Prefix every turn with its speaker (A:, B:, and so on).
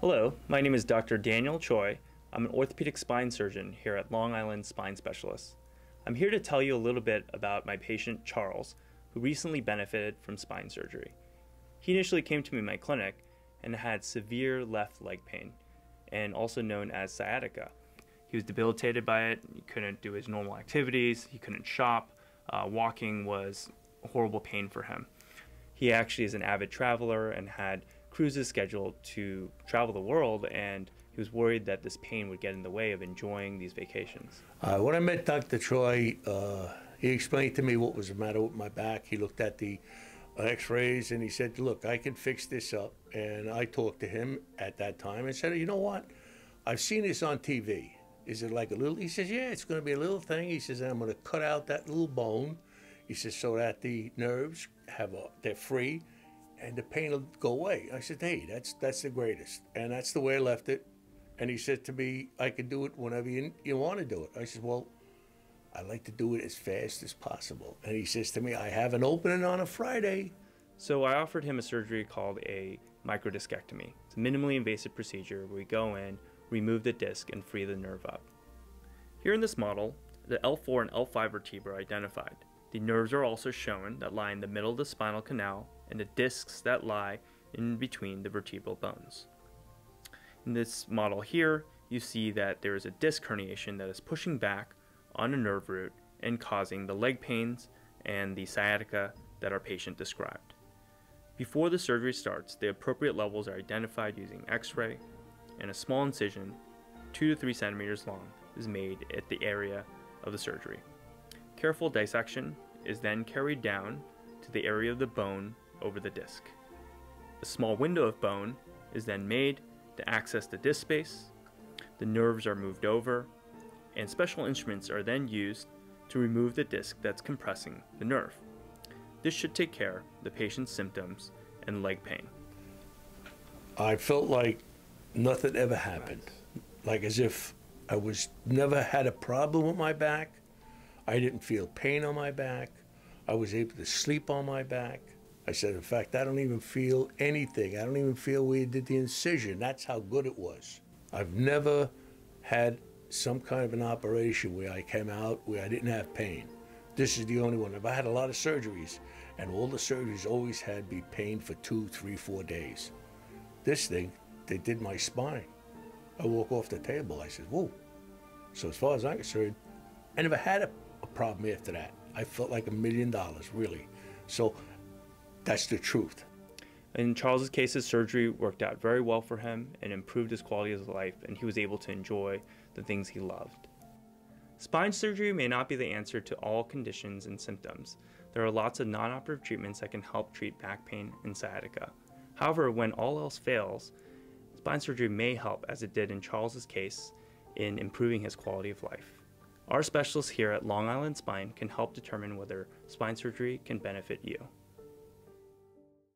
A: Hello, my name is Dr. Daniel Choi. I'm an orthopedic spine surgeon here at Long Island Spine Specialists. I'm here to tell you a little bit about my patient Charles, who recently benefited from spine surgery. He initially came to me in my clinic and had severe left leg pain, and also known as sciatica. He was debilitated by it, he couldn't do his normal activities, he couldn't shop, uh, walking was horrible pain for him. He actually is an avid traveler and had cruises scheduled to travel the world, and he was worried that this pain would get in the way of enjoying these vacations.
B: Uh, when I met Dr. Choi, uh, he explained to me what was the matter with my back. He looked at the uh, x-rays and he said, look, I can fix this up. And I talked to him at that time and said, you know what? I've seen this on TV. Is it like a little? He says, yeah, it's going to be a little thing. He says, I'm going to cut out that little bone. He says, so that the nerves have a, they're free and the pain will go away. I said, hey, that's that's the greatest, and that's the way I left it. And he said to me, I can do it whenever you, you want to do it. I said, well, I like to do it as fast as possible. And he says to me, I have an opening on a Friday.
A: So I offered him a surgery called a microdiscectomy. It's a minimally invasive procedure where we go in, remove the disc, and free the nerve up. Here in this model, the L4 and L5 vertebrae are identified. The nerves are also shown that lie in the middle of the spinal canal and the discs that lie in between the vertebral bones. In this model here, you see that there is a disc herniation that is pushing back on a nerve root and causing the leg pains and the sciatica that our patient described. Before the surgery starts, the appropriate levels are identified using x-ray and a small incision, 2 to 3 centimeters long, is made at the area of the surgery. Careful dissection is then carried down to the area of the bone over the disc. A small window of bone is then made to access the disc space, the nerves are moved over, and special instruments are then used to remove the disc that's compressing the nerve. This should take care of the patient's symptoms and leg pain.
B: I felt like nothing ever happened, like as if I was never had a problem with my back. I didn't feel pain on my back. I was able to sleep on my back. I said, in fact, I don't even feel anything. I don't even feel where you did the incision. That's how good it was. I've never had some kind of an operation where I came out where I didn't have pain. This is the only one. I've had a lot of surgeries, and all the surgeries always had me pain for two, three, four days. This thing, they did my spine. I walk off the table. I said, whoa. So as far as I'm concerned, I never had a, a problem after that. I felt like a million dollars, really. So that's the truth.
A: In Charles's case, his surgery worked out very well for him and improved his quality of life, and he was able to enjoy the things he loved. Spine surgery may not be the answer to all conditions and symptoms. There are lots of non operative treatments that can help treat back pain and sciatica. However, when all else fails, spine surgery may help, as it did in Charles's case, in improving his quality of life. Our specialists here at Long Island Spine can help determine whether spine surgery can benefit you.